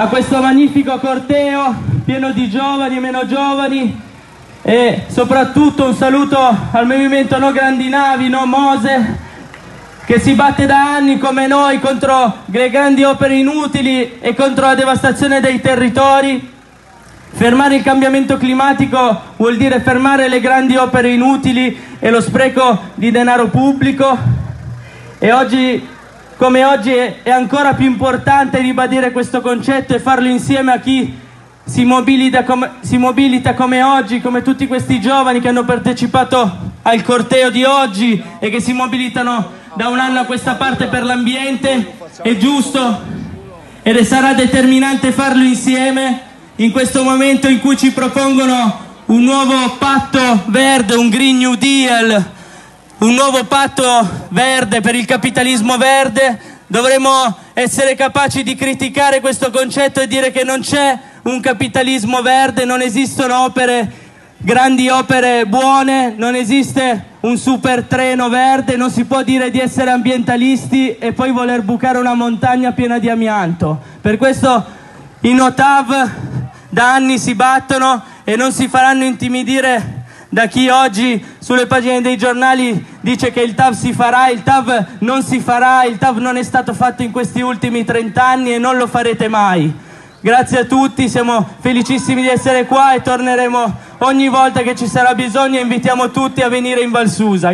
a questo magnifico corteo pieno di giovani e meno giovani e soprattutto un saluto al movimento No Grandi Navi, No Mose che si batte da anni come noi contro le grandi opere inutili e contro la devastazione dei territori. Fermare il cambiamento climatico vuol dire fermare le grandi opere inutili e lo spreco di denaro pubblico e oggi come oggi è ancora più importante ribadire questo concetto e farlo insieme a chi si mobilita, come, si mobilita come oggi, come tutti questi giovani che hanno partecipato al corteo di oggi e che si mobilitano da un anno a questa parte per l'ambiente, è giusto ed sarà determinante farlo insieme in questo momento in cui ci propongono un nuovo patto verde, un Green New Deal, un nuovo patto verde per il capitalismo verde, dovremo essere capaci di criticare questo concetto e dire che non c'è un capitalismo verde, non esistono opere, grandi opere buone, non esiste un super treno verde, non si può dire di essere ambientalisti e poi voler bucare una montagna piena di amianto. Per questo i Notav da anni si battono e non si faranno intimidire da chi oggi sulle pagine dei giornali dice che il TAV si farà, il TAV non si farà, il TAV non è stato fatto in questi ultimi 30 anni e non lo farete mai. Grazie a tutti, siamo felicissimi di essere qua e torneremo ogni volta che ci sarà bisogno e invitiamo tutti a venire in Valsusa.